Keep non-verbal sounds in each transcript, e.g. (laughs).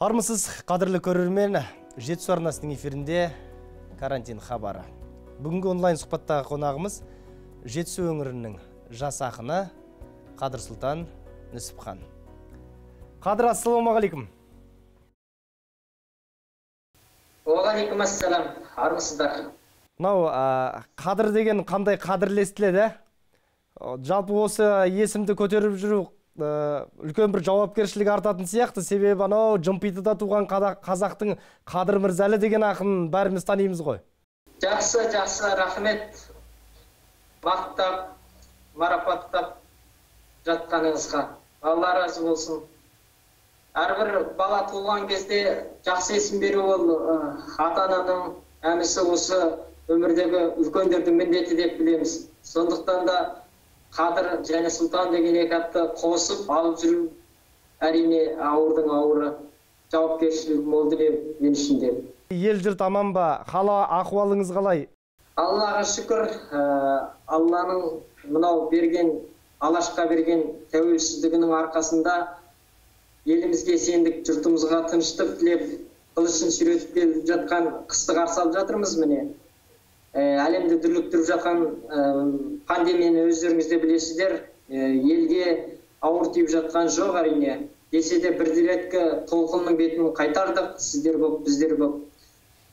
армысыз қадірлі көрермен жетісу арнасының эфирінде карантин хабары. Бүгінгі онлайн сұхбаттағы қонағымыз жетісу өңірінің жас ақыны қадыр сұлтан нүсіпхан. Қадыр ассалаумағалейкум. Уағалейкум ассалам армысыздар. Мынау қадыр деген қандай қадірлі естіледі? О, жалпы осы есімді көтеріп жүру үлкен бір жауапкершілік артатын сияқты. Себебі анау жымпитыда туған қазақтың қадыр мырзалы деген ақынын бәріміз танимыз ғой. Жақсы жақсы. Рахмет. Мақтап марапаттап жатқаныңызға. Алла разы болсын. Әрбір бала туылған кезде жақсы есім беру ол ата ананың әмісі осы өмірдегі үлкендердің міндеті деп білеміз. Сондықтан да қадыр және сұлтан деген екі атты қосып алып жүру әрине ауырдың ауыры жауапкершілігі мол деп мен үшін де ел жұрт аман ба? Қала ахуалыңыз қалай? Аллаға шүкір ә, алланың мынау берген алашқа берген тәуелсіздігінің арқасында елімізге сендік жұртымызға тыныштық тілеп қылышын сүйретіп келіп жатқан қысты қарсы алып жатырмыз міне. Әлемді дүрліктіріп жатқан ә, пандемияны өздеріңіз де білесіздер. Ә, елге ауыр тиіп жатқан жоқ әрине. Десе де бір реткі толқынның бетін қайтардық сіздер болып біздер болып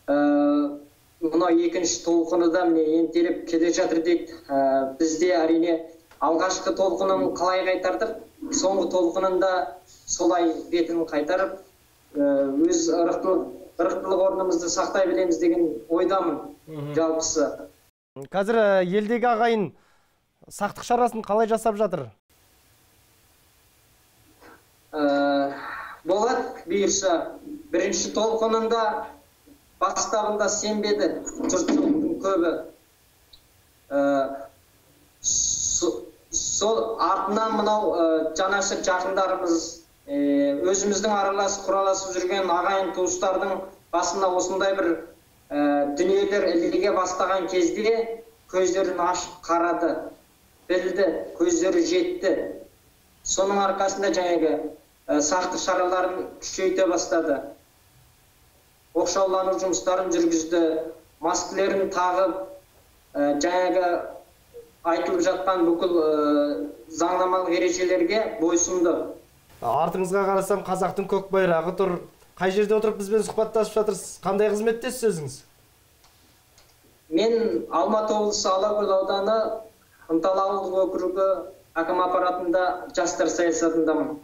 Ә, мынау екінші толқыны да міне ентелеп келе жатыр дейді Ә, бізде әрине алғашқы толқынын қалай қайтардық? Соңғы толқынын да солай бетін қайтарып өз ырықтылық орнымызды сақтай білеміз деген ойдамын. Жалпысы. Қазір ә, елдегі ағайын сақтық шарасын қалай жасап жатыр? Ә, болады бұйырса бірінші толқынында бастабында сенбеді жұртшылықтың көбі. Ә, со- сол артынан мынау ә, жанашыр жақындарымыз ә, өзіміздің араласып құраласып жүрген ағайын туыстардың басына осындай бір ә, дүниелер іліге бастаған кезде көздерін ашып қарады білді көздері жетті. Соның арқасында жаңағы ә, сақтық шараларын күшейте бастады. Оқшаулану жұмыстарын жүргізді маскілерін тағып ә, жаңағы айтылып жатқан бүкіл ә, заңнамалық ережелерге бойсұнды артыңызға қарасам қазақтың көк байрағы тұр. Қай жерде отырып бізбен сұхбаттасып жатырсыз? Қандай қызметтесіз өзіңіз мен алматы облысы алакөл ауданы ынталы ауылдық округі әкім аппаратында жастар саясатындамын.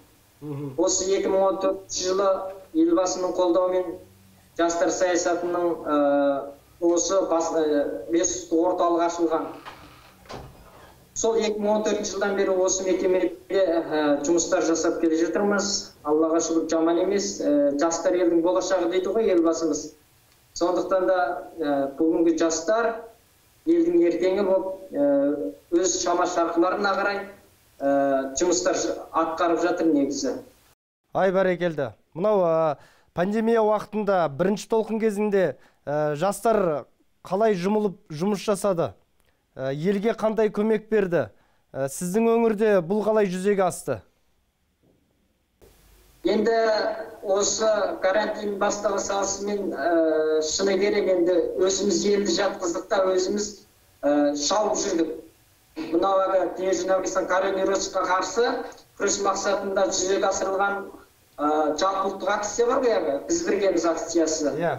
Осы 2014 жылы елбасының қолдауымен жастар саясатының ә, осы бас, ә, орталығы ашылған. Сол 2014 жылдан бері осы мекемеде ә, жұмыстар жасап келе жатырмыз. Аллаға шүкір жаман емес. Ә, жастар елдің болашағы дейді ғой елбасымыз. Сондықтан да ә, бүгінгі жастар елдің ертеңі болып өз шама шарқыларына қарай жұмыстар атқарып жатыр негізі. Ай бәрекелді. Мынау пандемия уақытында бірінші толқын кезінде жастар қалай жұмылып жұмыс жасады? Елге қандай көмек берді? Ә, сіздің өңірде бұл қалай жүзеге асты? Енді осы карантин бастала салысымен ә, шыны керек енді. Өзіміз елді жатқыздық та өзіміз ә, шауып жүрдік. Мынау әлгі науқастан коронавирусқа қарсы күрес мақсатында жүзеге асырылған ә, жалпыұлттық акция бар ғой әлгі біз біргеміз акциясы. Иә.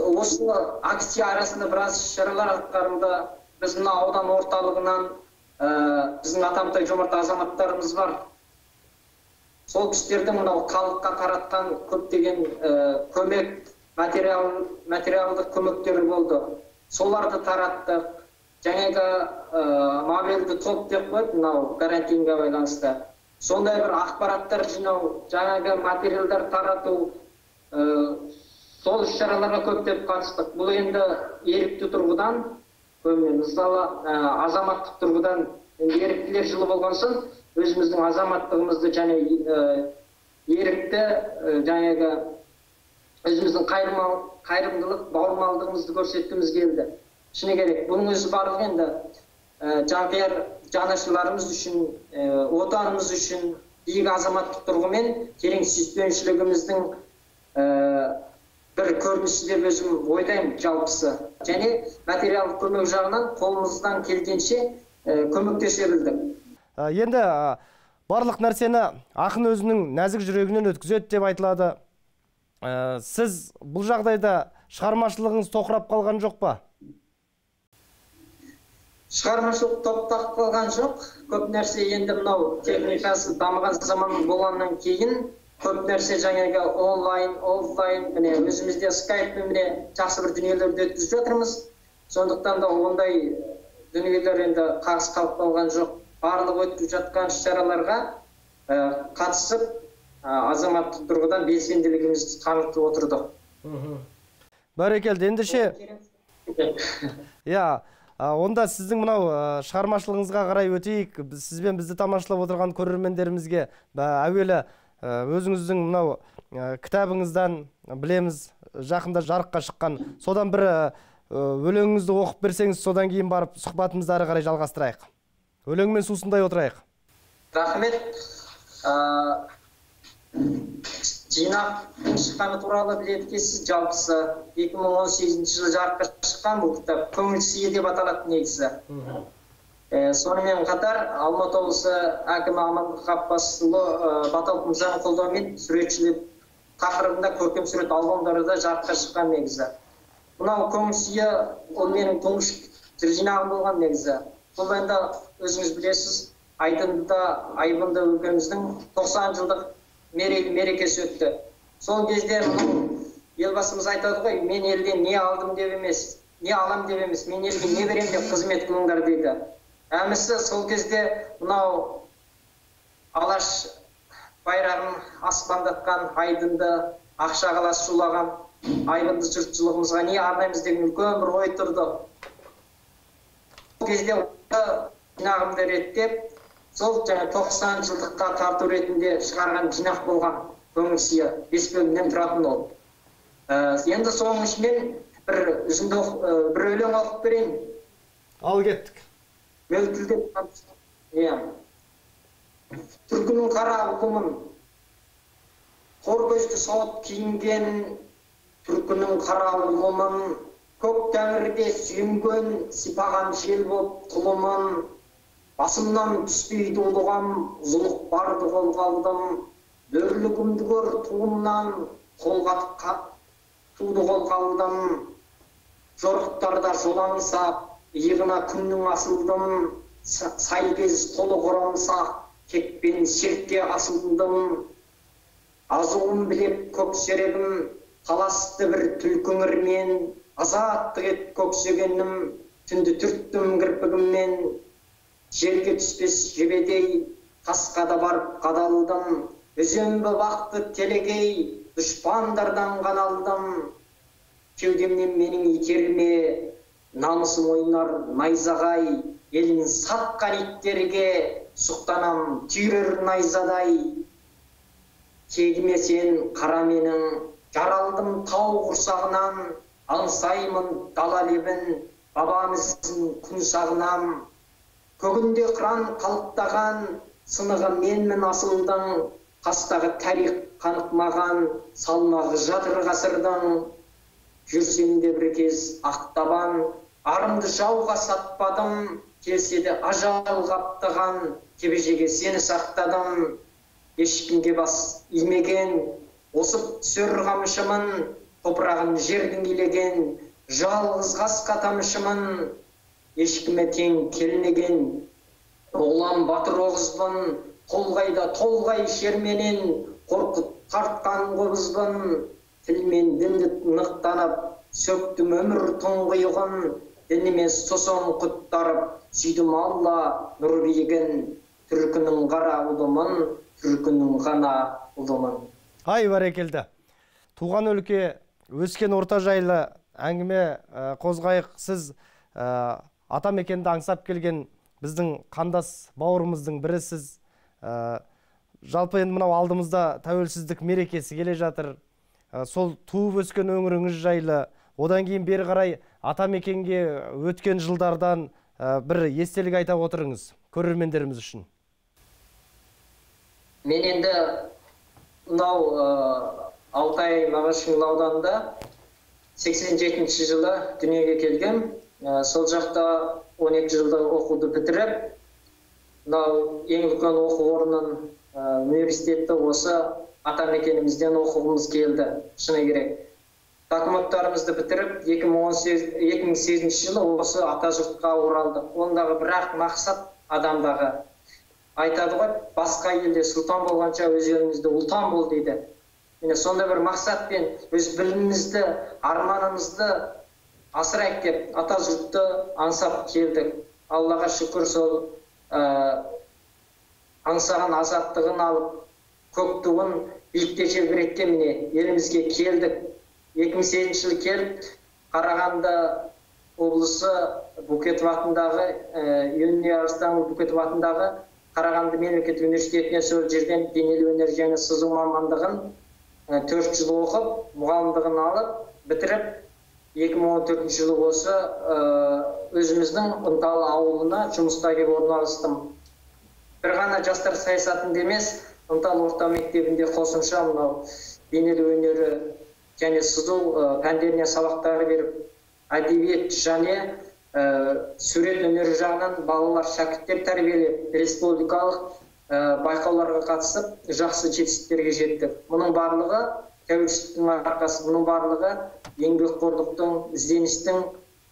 Осы акция арасында біраз шаралар атқарылды. Біз мына аудан орталығынан ә, біздің атамтай жомарт азаматтарымыз бар. Сол кісілердің мынау халыққа таратқан көптеген ә, көмек материал материалдық көмектері болды. Соларды тараттық жаңағы ә, мобильді топ деп қойды мынау карантинге байланысты. Сондай бір ақпараттар жинау жаңағы материалдар тарату ә, сол іс шараларға көптеп қатыстық. Бұл енді ерікті тұрғыдан мысалы ә, азаматтық тұрғыдан еріктілер жылы болған соң өзіміздің азаматтығымызды және ә, ерікті ә, жаңағы өзіміздің қайырымдылық бауырмалдығымызды көрсеткіміз келді. Шыны керек бұның өзі барлығы енді ә, жанқияр жанашырларымыз үшін ә, отанымыз үшін биік азаматтық тұрғымен терең сүйіспеншілігіміздің ә, бір көрінісі деп өзім ойлаймын жалпысы. Және материалдық көмек жағынан қолымыздан келгенше ә, көмектесе білдік Ә, енді ә, барлық нәрсені ақын өзінің нәзік жүрегінен өткізеді деп айтылады. Ә, сіз бұл жағдайда шығармашылығыңыз тоқырап қалған жоқ па? Шығармашылық тоқтап қалған жоқ. Көп нәрсе енді мынау техникасы дамыған заман болғаннан кейін көп нәрсе жаңағы онлайн офлайн міне өзіміз де скайппен міне жақсы бір дүниелерді өткізіп жатырмыз. Сондықтан да ондай дүниелер енді қағыс қалып қалған жоқ. Барлық өтіп жатқан іс шараларға ә, қатысып ә, азаматтық тұрғыдан белсенділігімізді танытып отырдық. Бәрекелді ендеше (laughs) иә онда сіздің мынау шығармашылығыңызға қарай өтейік. Сізбен бізді тамашалап отырған көрермендерімізге әуелі өзіңіздің мынау ә, кітабыңыздан білеміз жақында жарыққа шыққан. Содан бір ә, өлеңіңізді оқып берсеңіз содан кейін барып сұхбатымызды ары қарай жалғастырайық. Өлеңмен сусындай отырайық. Рахмет. Жинақтың шыққаны туралы біледі екенсіз жалпысы 2018 жылы жарыққа шыққан бұл кітап. Көңіл сыйы деп аталады негізі. Ә, сонымен қатар алматы облысы әкімі амандық ғапбасұлы ә, баталов мырзаның қолдауымен суретшілік тақырыбында көркем сурет альбомдары да жарыққа шыққан негізі. Мынау көңіл ол менің тұңғыш жинағым болған негізі. Бұл енді өзіңіз білесіз айдында айбынды өлкеміздің 90 жылдық мерекесі өтті. Сол кезде елбасымыз айтады ғой мен елден не алдым деп емес не алам деп емес мен елге не беремін деп қызмет қылыңдар дейді. Әмісі сол кезде мынау алаш байрағын аспандатқан айдынды ақша қаласы шулаған айбынды жұртшылығымызға не арнаймыз деген үлкен бір ой тұрды. Сол кезде жинағымды реттеп сол жаңа тоқсан жылдыққа тарту ретінде шығарған жинақ болған көңіл сыйы бес бөлімнен тұратын ол. Ә, енді соның ішінен бір үзінді бір өлең оқып берейін. Ал кеттік. Мөлтілдеп иә. Түлкінің қара ұлымын қор көзді сауыт киінген түлкінің қара ұлымын көк тәңірде сүйінген сипаған жел боп құлымын басымнан түспейді ұлығам зұлық барды қолға алдым бөрлігімді көр туымнан қолға туды қолға алдым жорықтарда жолаңсап иығына күннің асылдым Са- сайкез қолы құрамсақ кекпен серкке асылдым. Азуын білеп көксерегім таласты бір түлкіңірмен азаттық ет көксегенім түнді түрттім кірпігіммен. Жерге түспес жебедей тасқа да барып қадалдым. Үзембі бақты телегей дұшпандардан қаналдым кеудемнен менің итерме намысым ойнар найзағай елін сатқан иттерге сұқтанам түйрер найзадай. Тегіме сен қара менің жаралдым тау құрсағынан аңсаймын дала лебін бабамыздың күн сағынам. Көгінде қыран қалықтаған сынығы менмін асылдың қастағы тарих қанықмаған салмағы жатыр ғасырдың. Жүрсем де бір кез ақтабан арымды жауға сатпадым келсе де ажал қаптаған кебежеге сені сақтадым. Ешкімге бас имеген осып түсер қамшымын топырағын жердің илеген жалғыз қасқа тамшымын ешкіме тең келмеген оғлан батыр оғызбын толғайда толғай шерменен қорқыт тартқан қобызбын. Тіл мен дінді нықтанып сөктім өмір тұңғиығын. Дін емес сосын құттарып сүйдім алла нұр биігін түркінің қара ұлымын түркінің ғана ұлымын. Ай бәрекелді. Туған өлке өскен орта жайлы әңгіме ә, қозғайық. Сіз ә, атамекенді аңсап келген біздің қандас бауырымыздың бірісіз ә, жалпы енді мынау алдымызда тәуелсіздік мерекесі келе жатыр. Ә, сол туып өскен өңіріңіз жайлы одан кейін бері қарай атамекенге өткен жылдардан ә, бір естелік айта отырыңыз көрермендеріміз үшін. Мен енді мынау алтай мағашин ауданында сексен жетінші жылы дүниеге келгем сол жақта он екі жылдық оқуды бітіріп мынау ең үлкен оқу орнын университетті осы атамекенімізден оқығымыз келді шыны керек. Документтарымызды бітіріп 2008 жылы осы атажұртқа оралдық ондағы бірақ мақсат адамдағы. Айтады ғой басқа елде сұлтан болғанша өз елімізде ұлтан бол дейді. Міне сондай бір мақсатпен өз білімімізді арманымызды асырайық деп атажұртты аңсап келдік. Аллаға шүкір сол аңсаған азаттығын алып көк туын биікте желбіреткен міне елімізге келдік. 2008 жылы келіп қарағанды облысы букетов атындағы юния арыстанов букетов атындағы қарағанды мемлекеттік университетіне сол жерден бейнелеу өнер және сызу мамандығын төрт жыл оқып мұғалімдігін алып бітіріп 2014 жылы осы өзіміздің ынталы ауылына жұмысқа келіп орналастым. бір ғана жастар саясатында емес ынталы орта мектебінде қосымша мынау бейнелеу өнері және сызу пәндеріне сабақтар беріп әдебиет және сурет өнері жағынан балалар шәкірттер тәрбиелеп республикалық байқауларға қатысып жақсы жетістіктерге жеттік мұның барлығы тәуелсіздіктің арқасы мұның барлығы еңбекқорлықтың ізденістің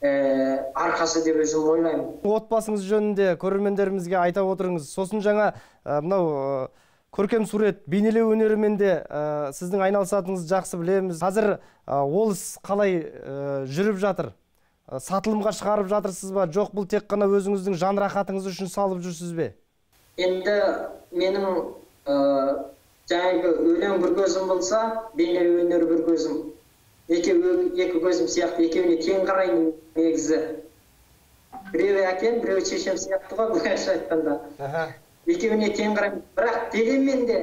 арқасы деп өзім ойлаймын. Отбасыңыз жөнінде көрермендерімізге айта отырыңыз. Сосын жаңа мынау көркем сурет бейнелеу өнерімен де ә, сіздің айналысатыныңызды жақсы білеміз. Қазір ә, ол іс қалай ә, жүріп жатыр? Ә, сатылымға шығарып жатырсыз ба? Жоқ бұл тек қана өзіңіздің жан рахатыңыз үшін салып жүрсіз бе? Енді менің ә, жаңағы өлең бір көзім болса бейнелеу өнер бір көзім. Екеуі екі көзім сияқты. Екеуіне тең қараймын негізі. Біреуі әкем біреуі шешем сияқты ғой былайша айтқанда. Екеуіне тең қараймын. Бірақ дегенмен де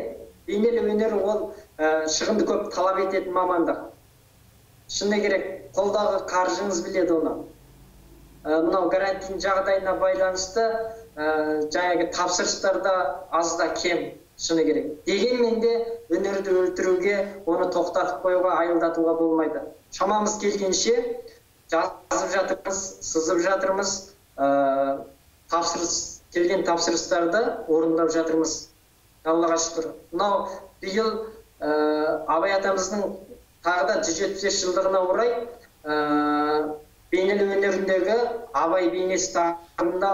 бейнелеу өнер ол шығынды көп талап ететін мамандық. Шыны керек қолдағы қаржыңыз біледі оны. Мынау карантин жағдайына байланысты жаңағы тапсырыстар да аз да кем шыны керек. Дегенмен де өнерді өлтіруге оны тоқтатып қоюға айылдатуға болмайды. Шамамыз келгенше жазып жатырмыз сызып жатырмыз тапсырыс келген тапсырыстарды орындап жатырмыз. Аллаға шүкір. Мынау биыл абай атамыздың тағы да жүз жетпіс бес жылдығына орай бейнелеу өнеріндегі абай бейнесі тақырыбында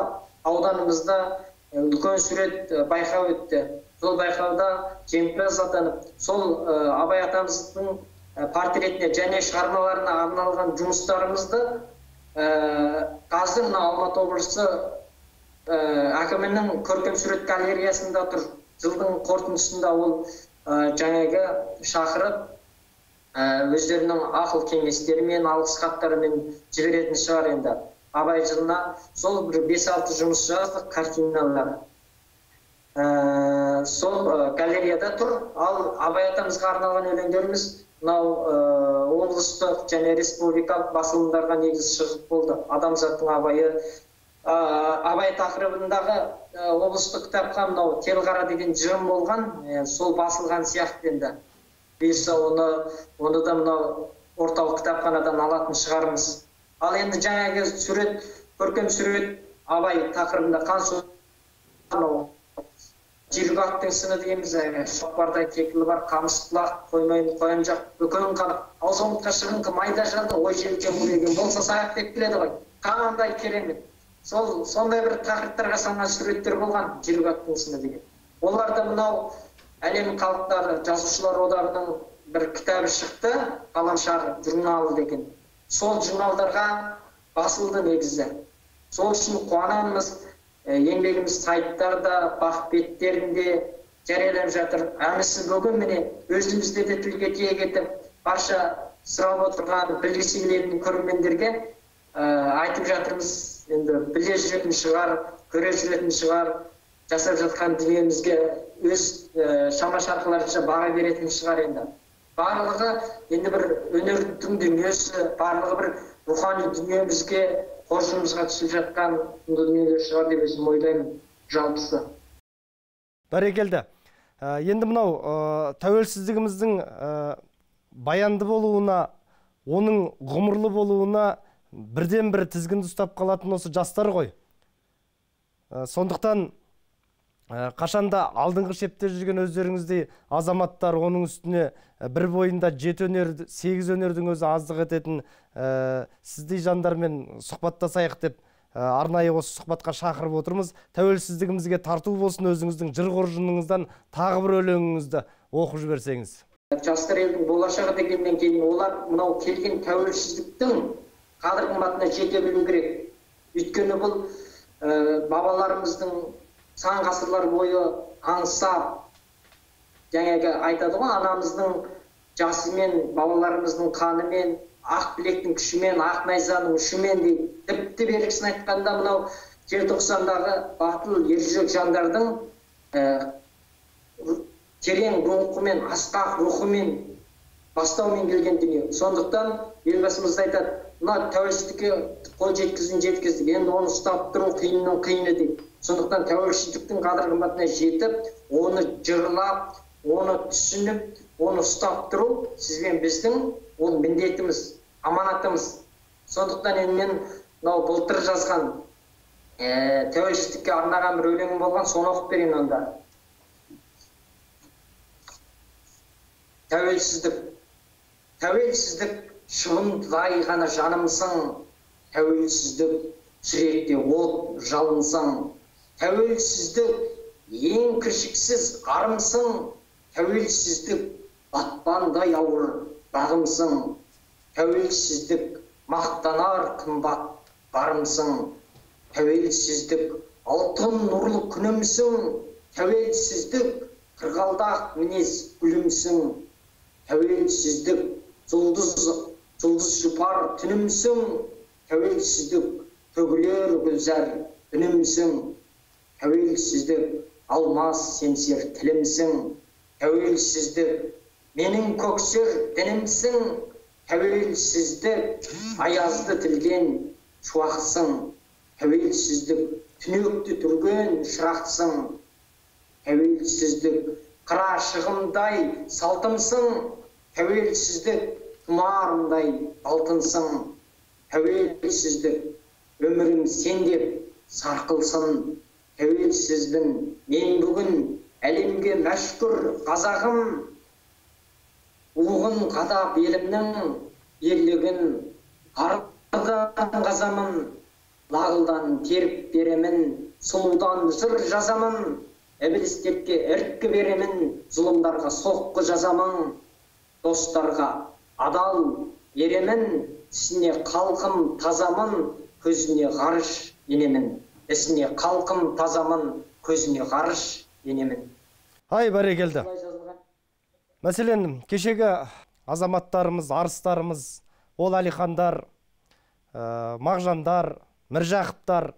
ауданымызда үлкен сурет байқау өтті. Сол байқауда жеңімпаз атанып сол абай атамыздың портретіне және шығармаларына арналған жұмыстарымызды қазір мына алматы облысы әкімінің көркем сурет галереясында тұр. Жылдың қорытындысында ол жаңағы шақырып өздерінің ақыл кеңестерімен алғыс хаттарымен жіберетін шығар енді. Абай жылына сол бір бес алты жұмыс жаздық картиналар. Сол галереяда тұр. Ал абай атамызға арналған өлеңдеріміз мынау облыстық және республикалық басылымдарға негізі шығып болды. Адамзаттың абайы абай тақырыбындағы облыстық кітапқа мынау телғара деген жырым болған сол басылған сияқты енді. Бұйырса оны оны да мынау орталық кітапханадан алатын шығармыз. Ал енді жаңағы сурет көркем сурет абай тақырыбында қанша жүйрік аттың сыны дейміз шоқпардай кекілі бар қамыс құлақ қоймайын қоян жақ бөкен қанат аузы ұмытқа шығыңқы майда жарды ой желкен болса саяқ деп келеді ғой. Қандай керемет. Сол сондай бір тақырыптарға салынған суреттер болған жүйрік аттың сыны деген оларда мынау әлем халықтары жазушылар одағының бір кітабы шықты ғаламшар журналы деген. Сол журналдарға басылды негізі. Сол үшін қуанамыз еңбегіміз сайттарда бақ беттерінде жарияланып жатыр. Әмісі бүгін міне өзімізде де тілге тиек етіп барша сұрап отырған білгісі келетін көрермендерге айтып жатырмыз. Енді біле жүретін шығар көре жүретін шығар жасап жатқан дүниемізге өз шама шарқыларынша баға беретін шығар енді. Барлығы енді бір өнердің дүниесі барлығы бір рухани дүниемізге қоржынымызға түсіп жатқан дүниелер шығар деп өзім ойлаймын жалпысы. Бәрекелді. Ә, енді мынау ә, тәуелсіздігіміздің ә, баянды болуына оның ғұмырлы болуына бірден бір тізгінді ұстап қалатын осы жастар ғой. Ә, сондықтан ә, қашанда алдыңғы шепте жүрген өздеріңіздей азаматтар оның үстіне ә, бір бойында жеті өнер сегіз өнердің өзі аздық ететін ә, сіздей жандармен сұхбаттасайық деп ә, арнайы осы сұхбатқа шақырып отырмыз. Тәуелсіздігімізге тарту болсын өзіңіздің жыр қоржыныңыздан тағы бір өлеңіңізді оқып жіберсеңіз. Жастар елдің болашағы дегеннен кейін олар мынау келген тәуелсіздіктің қадір қымбатына жете білу керек. Өйткені бұл ә, бабаларымыздың сан ғасырлар бойы аңсап жаңағы айтады ғой анамыздың жасымен бабаларымыздың қанымен ақ білектің күшімен ақ найзаның ұшымен дейді. Тіпті беріксін айтқанда мынау желтоқсандағы батыл ержүрек жандардың ә, терең рухымен асқақ рухымен бастаумен келген дүние. Сондықтан елбасымыз айтады мына тәуелсіздікке қол жеткізін жеткіздік. Енді оны ұстап тұру қиынның қиыны дейді. Сондықтан тәуелсіздіктің қадір қымбатына жетіп оны жырлап оны түсініп оны ұстап тұру сіз бен біздің ол міндетіміз аманатымыз. Сондықтан енді мен мынау былтыр жазған ә, тәуелсіздікке арнаған бір өлеңім болған соны оқып берейін онда. Тәуелсіздік. Тәуелсіздік. Шыбындай ғана жанымсың тәуелсіздік жүректе от жалынсың. Тәуелсіздік ең кіршіксіз арымсың тәуелсіздік батпандай ауыр бағымсың. Тәуелсіздік мақтанар қымбат барымсың. Тәуелсіздік алтын нұрлы күнімсің. Тәуелсіздік қырғалдақ мінез гүлімсің. Тәуелсіздік жұлдыз жұлдыз жұпар түнімсің тәуелсіздік төгілер гүлзар үнімсің тәуелсіздік алмас семсер тілімсің. Тәуелсіздік менің көксер дінімсің. Тәуелсіздік аязды тілген шуақсың. Тәуелсіздік түнекті түрген шырақсың тәуелсіздік қырашығымдай салтымсың. Тәуелсіздік тұмарымдай алтынсың. Тәуелсіздік өмірім сен деп сарқылсын. Тәуелсізбін мен бүгін әлемге мәшһүр қазағым. Уығын қадап елімнің ерлігін ардан қазамын. Лағылдан теріп беремін сұлудан жыр жазамын. Ібілістерге іріткі беремін зұлымдарға соққы жазамын. Достарға адал еремін ісіне қалқым тазамын көзіне ғарыш енемін. Ісіне қалқым тазамын көзіне ғарыш енемін. Ай бәрекелді мәселен кешегі азаматтарымыз арыстарымыз ол әлихандар ә, мағжандар міржақыптар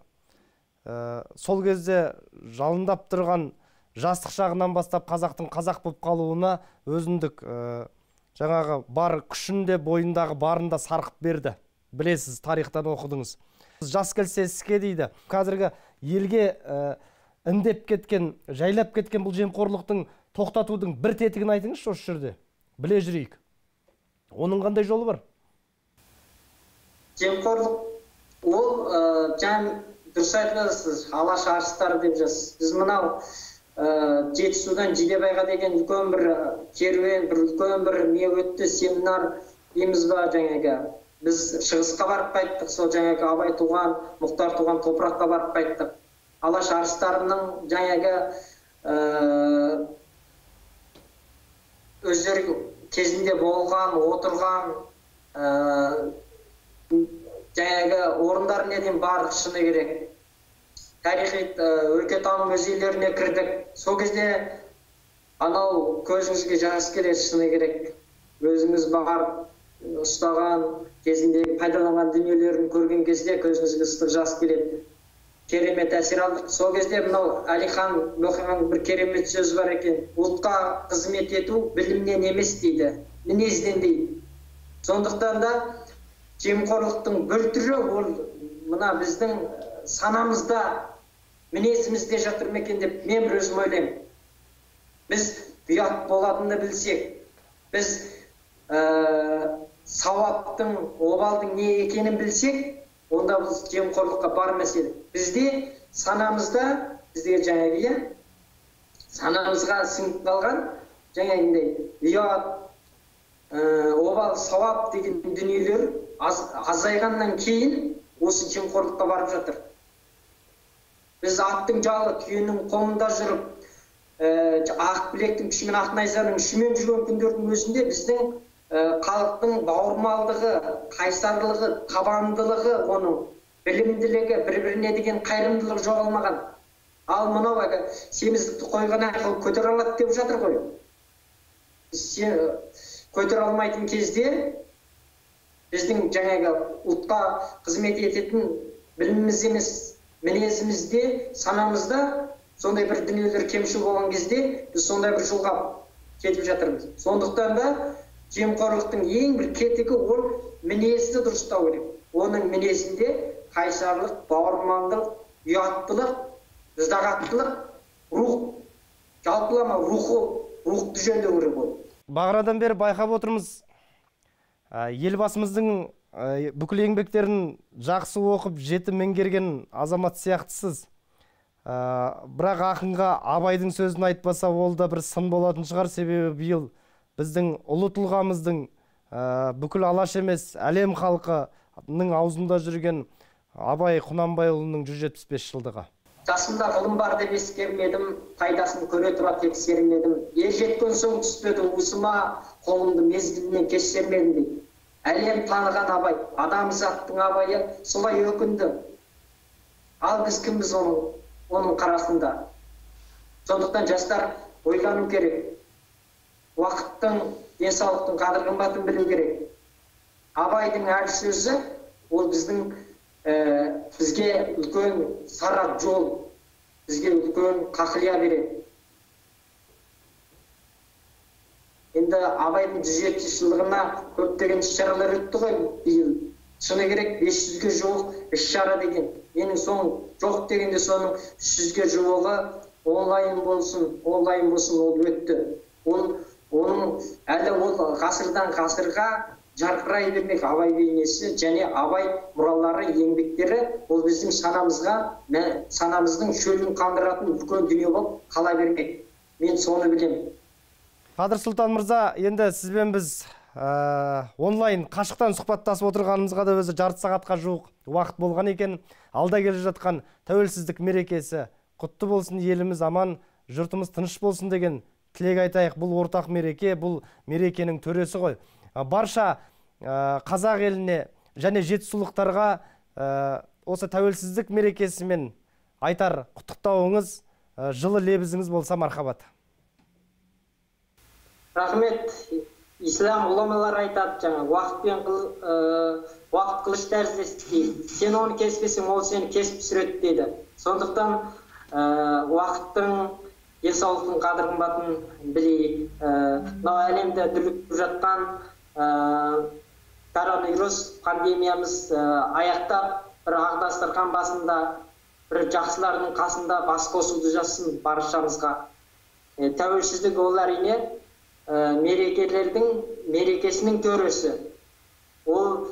ә, сол кезде жалындап тұрған жастық шағынан бастап қазақтың қазақ болып қалуына өзіндік ә, жаңағы бар күшін де бойындағы барын да сарқып берді. Білесіз тарихтан оқыдыңыз. Жас келсе іске дейді. Қазіргі елге ә, індеп кеткен жайлап кеткен бұл жемқорлықтың тоқтатудың бір тетігін айтыңызшы осы жерде. Біле жүрейік. Оның қандай жолы бар? Жемқорлық ол ә, жаңа дұрыс айтып жатырсыз алаш арыстары деп жазсыз біз мынау ә, жетісудан жидебайға деген үлкен бір керуен бір үлкен бір не өтті семинар дейміз ба жаңағы? Біз шығысқа барып қайттық сол жаңағы абай туған мұхтар туған топыраққа барып қайттық. Алаш арыстарының жаңағы ә, өздері кезінде болған отырған ә, жаңағы орындарына дейін бардық шыны керек. Тарихи өлкетану музейлеріне кірдік. Сол кезде анау көзіңізге жас келеді шыны керек. Өзіңіз барып ұстаған кезінде пайдаланған дүниелерін көрген кезде көзіңізге ыстық жас келеді. Керемет әсер алдық. Сол кезде мынау әлихан оқыған бір керемет сөз бар екен. Ұлтқа қызмет ету білімнен емес дейді. Мінезден дейді. Сондықтан да жемқорлықтың бір түрі ол мына біздің санамызда мінезімізде жатыр ма екен деп мен бір өзім ойлаймын. Біз ұят болатынын білсек біз ә, сауаптың обалдың не екенін білсек онда біз жемқорлыққа бармас едік бізде санамызда бізде жаңағы иә санамызға сіңіп қалған жаңағындай ұят ә, обал сауап деген дүниелер аз, азайғаннан кейін осы жемқорлыққа барып жатыр. Біз аттың жалы түйенің қолында жүріп ә, ақ білектің күшімен ақ найзаның ұшымен жүрген күндердің өзінде біздің ә, халықтың бауырмалдығы қайсарлығы табандылығы оның білімділігі бір біріне деген қайырымдылығы жоғалмаған. Ал мынау әлгі семіздікті қойған ақыл көтере алады деп жатыр ғой. Көтере алмайтын кезде біздің жаңағы ұлтқа қызмет ететін біліміміз емес мінезімізде санамызда сондай бір дүниелер кемшіл болған кезде біз сондай бір жолға кетіп жатырмыз. Сондықтан да жемқорлықтың ең бір кетігі ол мінезді дұрыстау керек. Оның мінезінде қайсарлық бауырмалдық ұяттылық ыждағаттылық рух жалпылама рухы рухты жөндеу керек ол. Бағанадан бері байқап отырмыз. Елбасымыздың бүкіл еңбектерін жақсы оқып жеті меңгерген азамат сияқтысыз. Бірақ ақынға абайдың сөзін айтпаса ол да бір сын болатын шығар. Себебі биыл біздің ұлы тұлғамыздың бүкіл алаш емес әлем халқының аузында жүрген абай құнанбайұлының 175 жылдығы. Жасымда ғылым бар деп ескермедім пайдасын көре тұра тексермедім ер жеткен соң түспеді уысыма қолымды мезгілінен кешірмедім дейді. Әлем таныған абай адамзаттың абайы солай өкінді. Ал біз кімбіз оның оның қарасында? Сондықтан жастар ойлану керек. Уақыттың денсаулықтың қадір қымбатын білу керек. Абайдың әр сөзі ол біздің ә, бізге үлкен сара жол бізге үлкен қақылия береді. Енді абайдың жүз жетпіс жылдығына көптеген іс шаралар өтті ғой биыл. Шыны керек бес жүзге жуық іс шара деген. Менің соң жоқ дегенде соның үш жүзге жуығы онлайн болсын онлайн болсын ол өтті. Ол оның әлі ол ғасырдан ғасырға жарқырай бермек абай бейнесі және абай мұралары еңбектері ол біздің санамызға санамыздың шөлін қандыратын үлкен дүние болып қала бермек. Мен соны білемін. Қадыр сұлтан мырза енді сізбен біз ә, онлайн қашықтан сұхбаттасып отырғанымызға да өзі жарты сағатқа жуық уақыт болған екен. Алда келе жатқан тәуелсіздік мерекесі құтты болсын еліміз аман жұртымыз тыныш болсын деген тілек айтайық. Бұл ортақ мереке бұл мерекенің төресі ғой. Барша қазақ еліне және жетісулықтарға осы тәуелсіздік мерекесімен айтар құттықтауыңыз жылы лебізіңіз болса мархабат. Рахмет. Ислам ғұламалары айтады жаңа уақытпен қыл, уақыт қылыш тәріздес дейді сен оны кеспесең ол сені кесіп түсіреді дейді. Сондықтан ә, уақыттың денсаулықтың қадір қымбатын білейік. Мынау әлемді дүрліктіріп жатқан коронавирус пандемиямыз аяқтап бір ақ дастархан басында бір жақсылардың қасында бас қосуды жазсын баршамызға. Тәуелсіздік ол әрине мерекелердің мерекесінің төресі. Ол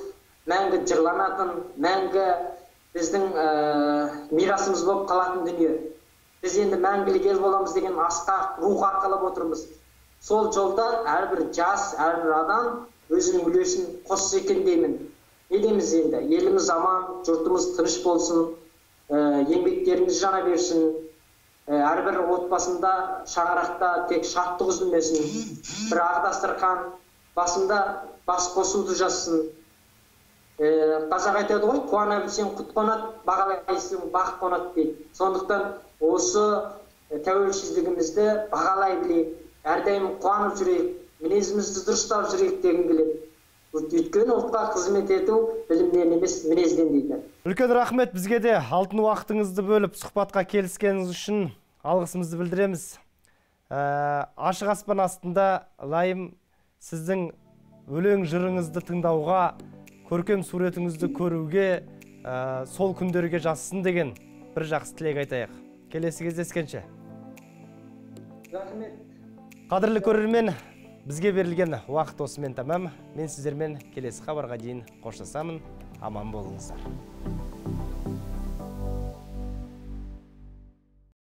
мәңгі жырланатын мәңгі біздің ә, мирасымыз болып қалатын дүние. Біз енді мәңгілік ел боламыз деген асқақ рух арқалап отырмыз. Сол жолда әрбір жас әрбір адам өзінің үлесін қосса екен деймін. Не дейміз енді? Еліміз аман жұртымыз тыныш болсын ә, еңбектеріңіз жана берсін әрбір отбасында шаңырақта тек шаттық үзілмесін бір ақ дастархан басында бас қосуды жазсын. Ә, қазақ айтады ғой қуана білсең құт қонады бағалайсың бақ қонады дейді. Сондықтан осы тәуелсіздігімізді бағалай білейік. Әрдайым қуанып жүрейік мінезімізді дұрыстап жүрейік дегім келеді өйткені ұлтқа қызмет ету білімнен емес мінезден дейді. Үлкен рахмет бізге де. Алтын уақытыңызды бөліп сұхбатқа келіскеніңіз үшін алғысымызды білдіреміз. Ә, ашық аспан астында лайым сіздің өлең жырыңызды тыңдауға көркем суретіңізді көруге ә, сол күндерге жазсын деген бір жақсы тілек айтайық. Келесі кездескенше. Рахмет. Қадірлі көрермен бізге берілген уақыт осымен тәмам. Мен сіздермен келесі хабарға дейін қоштасамын. Аман болыңыздар.